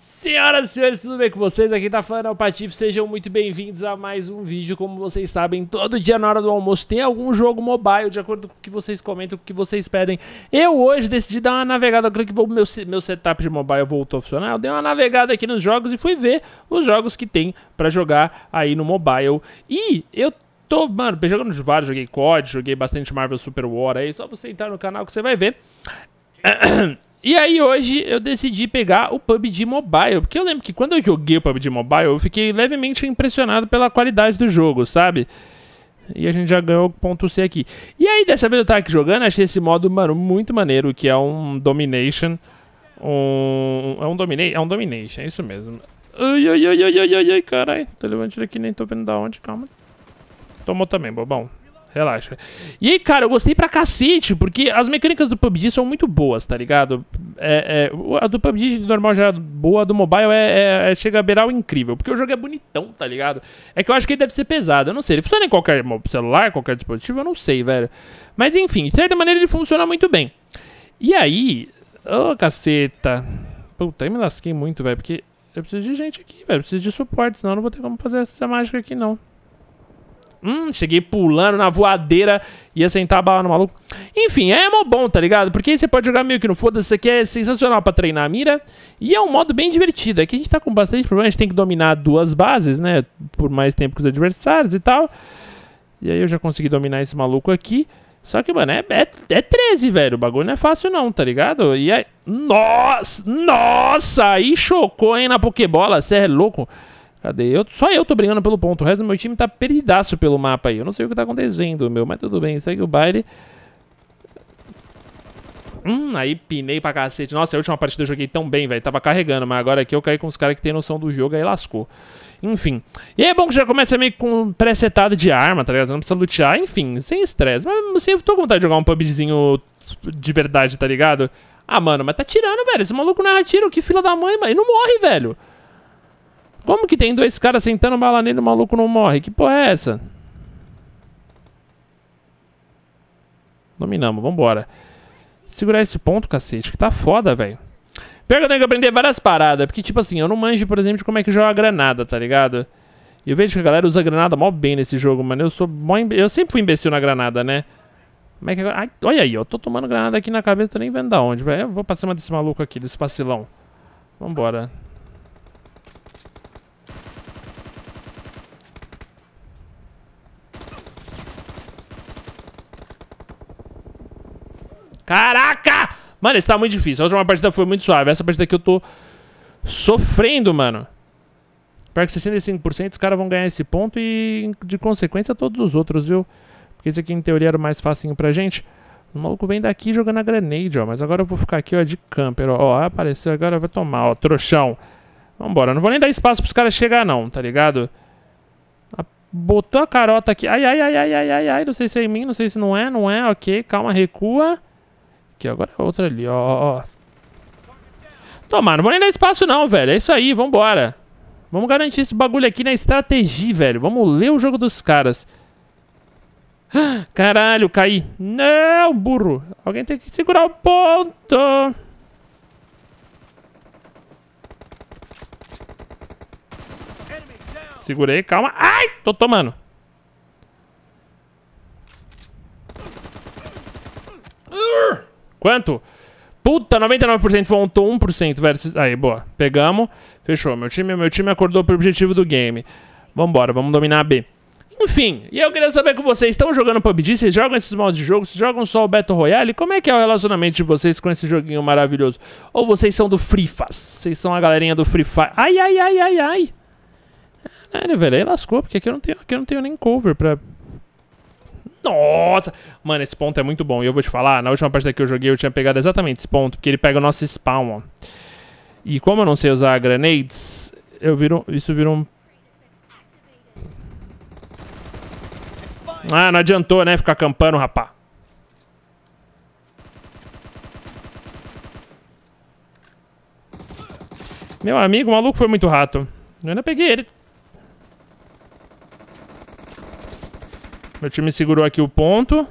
Senhoras e senhores, tudo bem com vocês? Aqui tá falando é o Patife, sejam muito bem-vindos a mais um vídeo. Como vocês sabem, todo dia na hora do almoço tem algum jogo mobile, de acordo com o que vocês comentam, com o que vocês pedem. Eu hoje decidi dar uma navegada, eu creio que meu, meu setup de mobile voltou a funcionar. Eu dei uma navegada aqui nos jogos e fui ver os jogos que tem pra jogar aí no mobile. E eu tô, mano, jogando vários, joguei COD, joguei bastante Marvel Super War aí, só você entrar no canal que você vai ver. E aí hoje eu decidi pegar o PUBG Mobile, porque eu lembro que quando eu joguei o PUBG Mobile, eu fiquei levemente impressionado pela qualidade do jogo, sabe? E a gente já ganhou o ponto C aqui. E aí dessa vez eu tava aqui jogando, achei esse modo, mano, muito maneiro, que é um Domination. Um... É um Domination, é um Domination, é isso mesmo. Ai, ai, ai, ai, ai, ai, ai, caralho. Tô levantando aqui, nem tô vendo da onde, calma. Tomou também, bobão. Relaxa. E aí, cara, eu gostei pra cacete, porque as mecânicas do PUBG são muito boas, tá ligado? É, é, a do PUBG normal já é boa, a do mobile é, é, é, chega a beirar o incrível, porque o jogo é bonitão, tá ligado? É que eu acho que ele deve ser pesado, eu não sei. Ele funciona em qualquer celular, qualquer dispositivo, eu não sei, velho. Mas enfim, de certa maneira ele funciona muito bem. E aí. Ô, oh, caceta. Puta, aí me lasquei muito, velho, porque eu preciso de gente aqui, velho. Eu preciso de suporte, senão eu não vou ter como fazer essa mágica aqui, não. Hum, cheguei pulando na voadeira, ia sentar a bala no maluco. Enfim, é mó bom, tá ligado? Porque aí você pode jogar meio que no foda-se, isso aqui é sensacional pra treinar a mira. E é um modo bem divertido. Aqui a gente tá com bastante problema, a gente tem que dominar duas bases, né? Por mais tempo que os adversários e tal. E aí eu já consegui dominar esse maluco aqui. Só que, mano, é, é, é 13, velho. O bagulho não é fácil não, tá ligado? E aí... Nossa! Nossa! Aí chocou, hein, na Pokébola. Você é louco? Cadê? Eu, só eu tô brigando pelo ponto. O resto do meu time tá perdidaço pelo mapa aí. Eu não sei o que tá acontecendo, meu. Mas tudo bem, segue o baile. Hum, aí pinei pra cacete. Nossa, a última partida eu joguei tão bem, velho. Tava carregando, mas agora aqui eu caí com os caras que tem noção do jogo, aí lascou. Enfim. E é bom que já começa meio com pré-setado de arma, tá ligado? Você não precisa lutear, enfim, sem estresse. Mas assim, eu tô com vontade de jogar um PUBGzinho de verdade, tá ligado? Ah, mano, mas tá tirando, velho. Esse maluco não erra tiro. Que fila da mãe, mano. Ele não morre, velho. Como que tem dois caras sentando bala nele e o maluco não morre? Que porra é essa? Dominamos, vambora. Segurar esse ponto, cacete, que tá foda, velho. Pior que eu tenho que aprender várias paradas, porque, tipo assim, eu não manjo, por exemplo, de como é que joga granada, tá ligado? Eu vejo que a galera usa granada mó bem nesse jogo, mano. Eu sou mó Eu sempre fui imbecil na granada, né? Como é que agora... Ai, olha aí, ó. Tô tomando granada aqui na cabeça, tô nem vendo da onde, velho. Eu vou pra cima desse maluco aqui, desse vacilão. Vambora. Caraca! Mano, esse tá muito difícil. A última partida foi muito suave. Essa partida aqui eu tô sofrendo, mano. Pior que 65% os caras vão ganhar esse ponto e, de consequência, todos os outros, viu? Porque esse aqui, em teoria, era o mais facinho pra gente. O maluco vem daqui jogando a grenade, ó. Mas agora eu vou ficar aqui, ó, de camper, ó. Ó, apareceu agora, vai tomar, ó. Trouxão. Vambora. Não vou nem dar espaço pros caras chegar, não, tá ligado? Botou a carota aqui. Ai, ai, ai, ai, ai, ai, ai. Não sei se é em mim, não sei se não é, não é. Ok, calma, recua. Aqui, agora é outra ali, ó. Toma, não vou nem dar espaço não, velho. É isso aí, vambora. Vamos garantir esse bagulho aqui na estratégia, velho. Vamos ler o jogo dos caras. Caralho, caí. Não, burro. Alguém tem que segurar o ponto. Segurei, calma. Ai, tô tomando. Quanto? Puta, 99% voltou 1% versus... Aí, boa. Pegamos. Fechou. Meu time, meu time acordou pro objetivo do game. Vambora, vamos dominar a B. Enfim, e eu queria saber com vocês, estão jogando PUBG? Vocês jogam esses modos de jogo? Vocês jogam só o Battle Royale? Como é que é o relacionamento de vocês com esse joguinho maravilhoso? Ou vocês são do Free Fast? Vocês são a galerinha do Free Fire? Ai, ai, ai, ai, ai. É, velho, aí lascou, porque aqui eu não tenho, aqui eu não tenho nem cover pra, nossa! Mano, esse ponto é muito bom. E eu vou te falar, na última partida que eu joguei, eu tinha pegado exatamente esse ponto, porque ele pega o nosso spawn, ó. E como eu não sei usar grenades, eu viro, isso vira um... Ah, não adiantou, né? Ficar acampando, rapá. Meu amigo, o maluco foi muito rato. Eu ainda peguei ele. Meu time segurou aqui o ponto.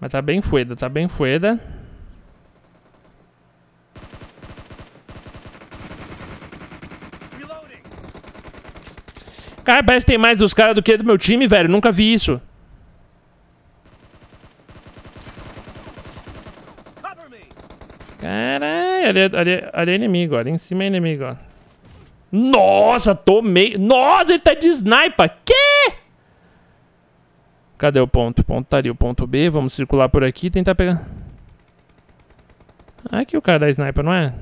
Mas tá bem fueda, tá bem fueda. Cara, parece que tem mais dos caras do que do meu time, velho. Nunca vi isso. Caralho, ali, é, ali, é, ali é inimigo, ali em cima é inimigo, ó. Nossa, tomei. Nossa, ele tá de sniper. Que? Cadê o ponto? O ponto tá ali, o ponto B. Vamos circular por aqui e tentar pegar. Aqui o cara da sniper, não é?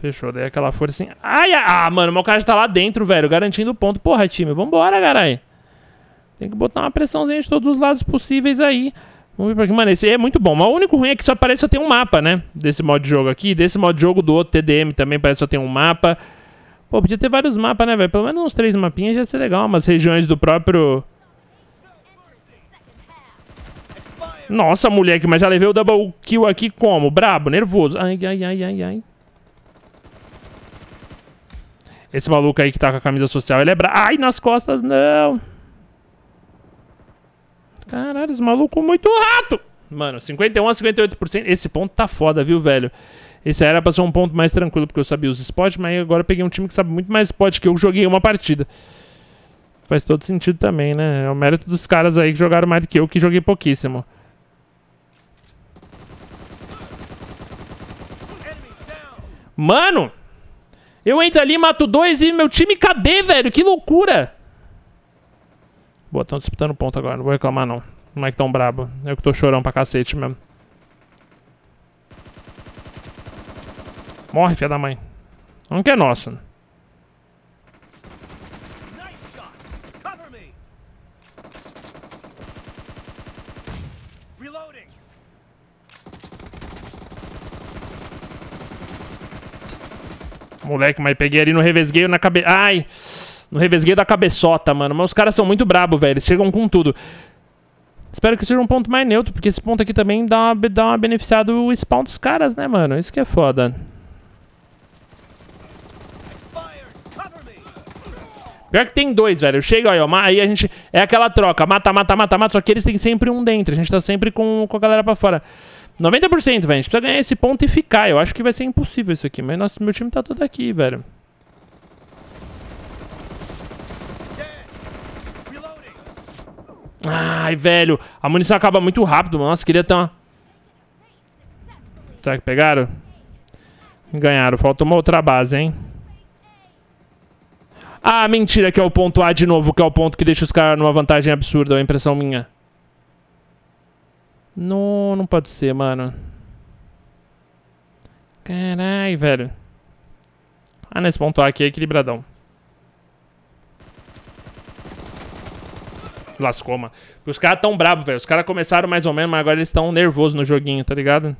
Fechou, daí aquela força assim. Ai, ah, mano, meu cara já tá lá dentro, velho, garantindo o ponto. Porra, time, vambora, caralho. Tem que botar uma pressãozinha de todos os lados possíveis aí. Vamos ver por aqui. Mano, esse é muito bom. Mas o único ruim é que só parece que só tem um mapa, né? Desse modo de jogo aqui. Desse modo de jogo do outro TDM também parece que só tem um mapa. Pô, podia ter vários mapas, né, velho? Pelo menos uns três mapinhas já ia ser legal. Umas regiões do próprio... Nossa, moleque, mas já levei o double kill aqui como? Brabo, nervoso. Ai, ai, ai, ai, ai. Esse maluco aí que tá com a camisa social, ele é brabo. Ai, nas costas, não. Caralho, esse maluco muito rato. Mano, 51 a 58%. Esse ponto tá foda, viu, velho? Esse era ser um ponto mais tranquilo, porque eu sabia os spots, mas agora peguei um time que sabe muito mais spot que eu joguei uma partida. Faz todo sentido também, né? É o mérito dos caras aí que jogaram mais do que eu, que joguei pouquíssimo. Mano! Eu entro ali, mato dois e meu time cadê, velho? Que loucura! Boa, estão disputando ponto agora, não vou reclamar não. Não é que tão brabo. Eu que tô chorando pra cacete mesmo. Morre, filha da mãe. Não que é nosso. Moleque, mas peguei ali no revesgueio na cabeça. Ai! No revesgueio da cabeçota, mano. Mas os caras são muito brabos, velho. Eles chegam com tudo. Espero que seja um ponto mais neutro, porque esse ponto aqui também dá uma, dá uma beneficiada o spawn dos caras, né, mano? Isso que é foda. Pior que tem dois, velho. Chega aí, ó. Aí a gente. É aquela troca. Mata, mata, mata, mata. Só que eles têm sempre um dentro. A gente tá sempre com, com a galera pra fora. 90%, velho. A gente precisa ganhar esse ponto e ficar. Eu acho que vai ser impossível isso aqui. Mas nosso, meu time tá todo aqui, velho. Ai, velho. A munição acaba muito rápido. Nossa, queria ter uma... Será que pegaram? Ganharam. Falta uma outra base, hein? Ah, mentira que é o ponto A de novo, que é o ponto que deixa os caras numa vantagem absurda, é a impressão minha. Não, não pode ser, mano. Caralho, velho. Ah, nesse ponto A aqui é equilibradão. Lascou, mano. Os caras tão bravos, velho. Os caras começaram mais ou menos, mas agora eles estão nervosos no joguinho, tá ligado?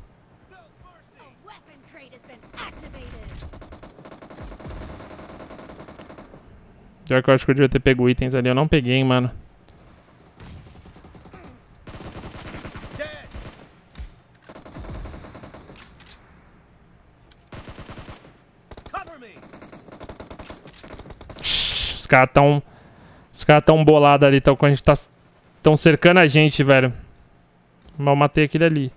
Pior que eu acho que eu devia ter pego itens ali. Eu não peguei, hein, mano. Os caras tão... Os caras tão bolados ali. Tão, a gente tá... Tão cercando a gente, velho. Mal matei aquele ali.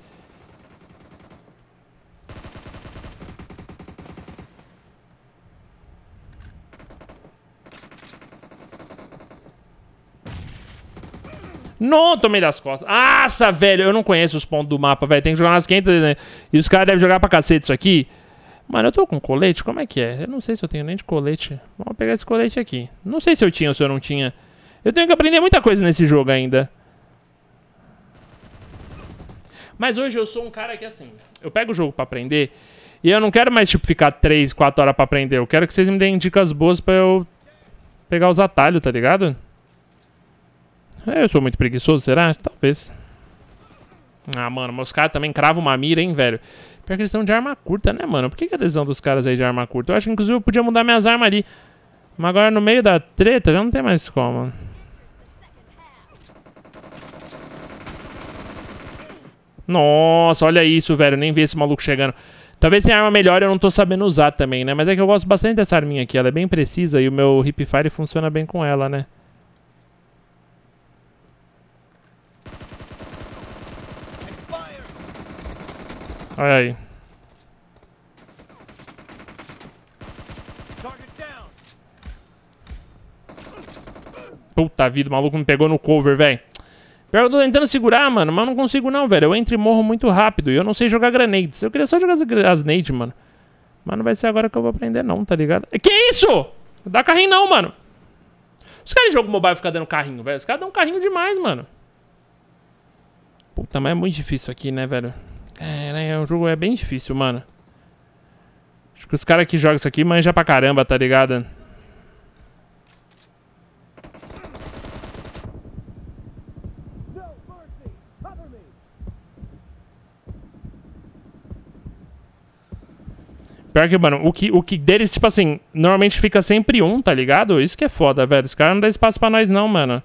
Não, tomei das costas. Nossa, velho, eu não conheço os pontos do mapa, velho. Tem que jogar nas 500, né? E os caras devem jogar pra cacete isso aqui. Mano, eu tô com colete? Como é que é? Eu não sei se eu tenho nem de colete. Vamos pegar esse colete aqui. Não sei se eu tinha ou se eu não tinha. Eu tenho que aprender muita coisa nesse jogo ainda. Mas hoje eu sou um cara que, assim, eu pego o jogo pra aprender e eu não quero mais, tipo, ficar 3, 4 horas pra aprender. Eu quero que vocês me deem dicas boas pra eu pegar os atalhos, tá ligado? Eu sou muito preguiçoso, será? Talvez. Ah, mano, meus caras também cravam uma mira, hein, velho. Pior que eles estão de arma curta, né, mano? Por que, que a adesão dos caras aí de arma curta? Eu acho que, inclusive, eu podia mudar minhas armas ali. Mas agora, no meio da treta, já não tem mais como. Nossa, olha isso, velho. Nem vi esse maluco chegando. Talvez tenha arma melhor eu não tô sabendo usar também, né? Mas é que eu gosto bastante dessa arminha aqui. Ela é bem precisa e o meu Hip Fire funciona bem com ela, né? Olha aí. Puta vida, o maluco me pegou no cover, velho. Pior que eu tô tentando segurar, mano, mas eu não consigo não, velho. Eu entro e morro muito rápido e eu não sei jogar grenades. Eu queria só jogar as nades, mano. Mas não vai ser agora que eu vou aprender não, tá ligado? Que isso? Não dá carrinho não, mano. Os caras em jogo mobile ficam dando carrinho, velho. Os caras dão carrinho demais, mano. Puta, mas é muito difícil aqui, né, velho? O jogo é bem difícil, mano. Acho que os caras que jogam isso aqui manjam pra caramba, tá ligado? Pior que, mano, o que, o que deles, tipo assim, normalmente fica sempre um, tá ligado? Isso que é foda, velho. Os caras não dão espaço pra nós, não, mano.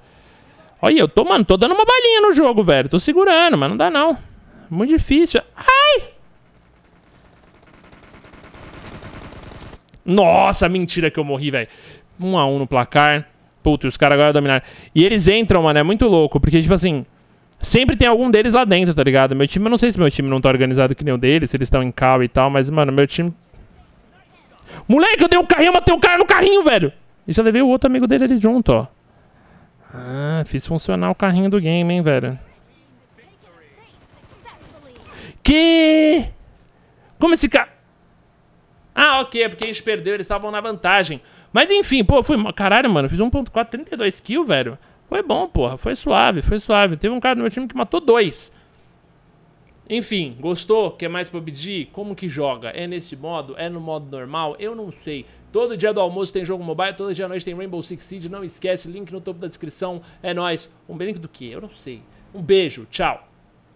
Olha, eu tô, mano, tô dando uma balinha no jogo, velho. Tô segurando, mas não dá, não. Muito difícil. Ai! Nossa, mentira que eu morri, velho. Um a um no placar. Puta, os caras agora dominaram. E eles entram, mano, é muito louco. Porque, tipo assim, sempre tem algum deles lá dentro, tá ligado? Meu time, eu não sei se meu time não tá organizado que nem o deles, se eles estão em cal e tal, mas, mano, meu time Moleque, eu dei um carrinho, matei o cara no carrinho, velho. E já levei o outro amigo dele ali junto, ó. Ah, fiz funcionar o carrinho do game, hein, velho. Que? Como esse cara... Ah, ok, é porque a gente perdeu, eles estavam na vantagem. Mas enfim, pô, foi... Caralho, mano, fiz 1.4, 32 kills, velho. Foi bom, porra, foi suave, foi suave. Teve um cara no meu time que matou dois. Enfim, gostou? Quer mais PUBG? Como que joga? É nesse modo? É no modo normal? Eu não sei. Todo dia do almoço tem jogo mobile, todo dia à noite tem Rainbow Six Siege. Não esquece, link no topo da descrição. É nóis. Um link do quê? Eu não sei. Um beijo, tchau.